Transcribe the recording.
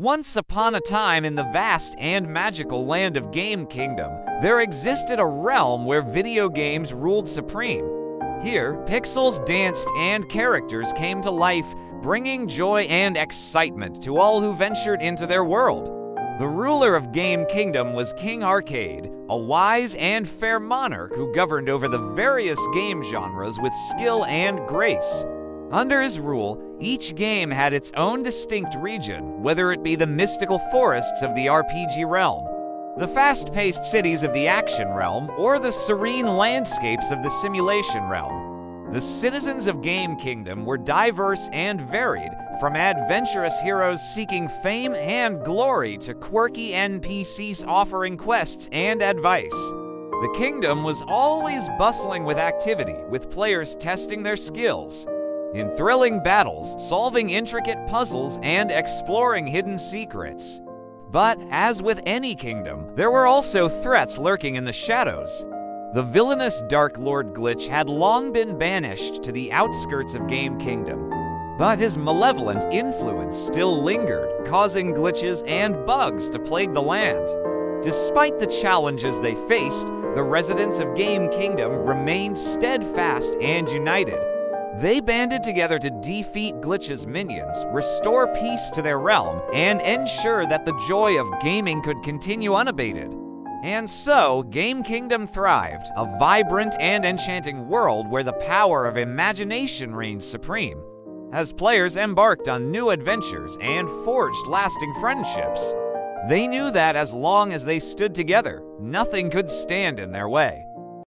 Once upon a time in the vast and magical land of Game Kingdom, there existed a realm where video games ruled supreme. Here, pixels danced and characters came to life, bringing joy and excitement to all who ventured into their world. The ruler of Game Kingdom was King Arcade, a wise and fair monarch who governed over the various game genres with skill and grace. Under his rule, each game had its own distinct region, whether it be the mystical forests of the RPG realm, the fast paced cities of the action realm, or the serene landscapes of the simulation realm. The citizens of Game Kingdom were diverse and varied, from adventurous heroes seeking fame and glory to quirky NPCs offering quests and advice. The kingdom was always bustling with activity, with players testing their skills. In thrilling battles, solving intricate puzzles, and exploring hidden secrets. But as with any kingdom, there were also threats lurking in the shadows. The villainous Dark Lord Glitch had long been banished to the outskirts of Game Kingdom. But his malevolent influence still lingered, causing glitches and bugs to plague the land. Despite the challenges they faced, the residents of Game Kingdom remained steadfast and united. They banded together to defeat Glitch's minions, restore peace to their realm, and ensure that the joy of gaming could continue unabated. And so, Game Kingdom thrived, a vibrant and enchanting world where the power of imagination reigned supreme. As players embarked on new adventures and forged lasting friendships, they knew that as long as they stood together, nothing could stand in their way.